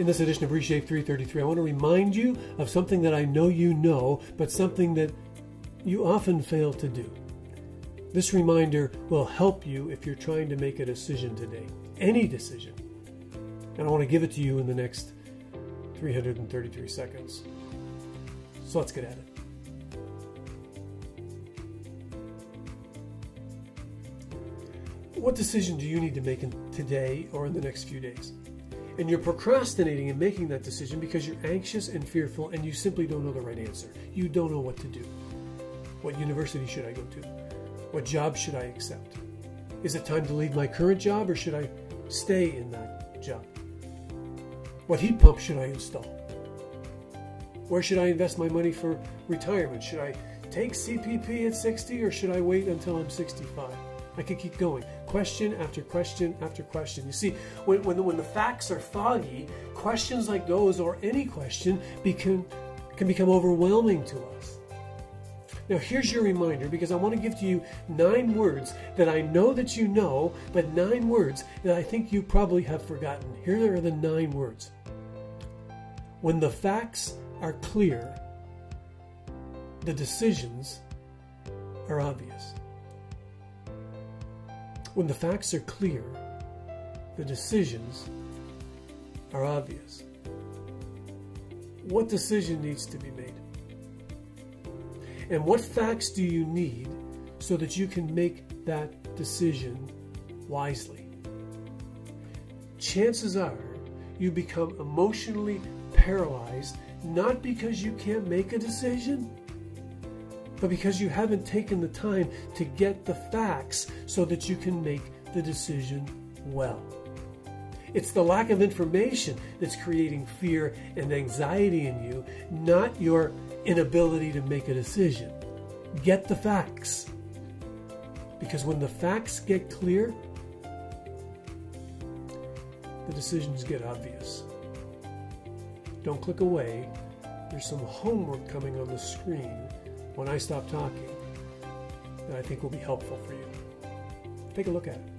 In this edition of Reshape 333, I want to remind you of something that I know you know, but something that you often fail to do. This reminder will help you if you're trying to make a decision today, any decision. And I want to give it to you in the next 333 seconds. So let's get at it. What decision do you need to make today or in the next few days? And you're procrastinating in making that decision because you're anxious and fearful and you simply don't know the right answer. You don't know what to do. What university should I go to? What job should I accept? Is it time to leave my current job or should I stay in that job? What heat pump should I install? Where should I invest my money for retirement? Should I take CPP at 60 or should I wait until I'm 65? I could keep going. Question after question after question. You see, when, when, when the facts are foggy, questions like those or any question become, can become overwhelming to us. Now, here's your reminder because I want to give to you nine words that I know that you know, but nine words that I think you probably have forgotten. Here are the nine words. When the facts are clear, the decisions are obvious. When the facts are clear, the decisions are obvious. What decision needs to be made? And what facts do you need so that you can make that decision wisely? Chances are you become emotionally paralyzed not because you can't make a decision, but because you haven't taken the time to get the facts so that you can make the decision well. It's the lack of information that's creating fear and anxiety in you, not your inability to make a decision. Get the facts. Because when the facts get clear, the decisions get obvious. Don't click away. There's some homework coming on the screen when I stop talking that I think will be helpful for you. Take a look at it.